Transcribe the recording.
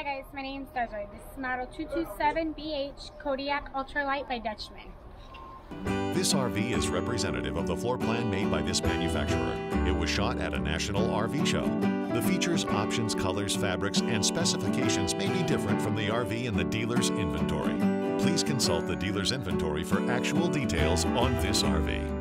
Hi guys, my name is Desiree. This is model 227BH Kodiak Ultra-Lite by Dutchmen. This RV is representative of the floor plan made by this manufacturer. It was shot at a national RV show. The features, options, colors, fabrics, and specifications may be different from the RV in the dealer's inventory. Please consult the dealer's inventory for actual details on this RV.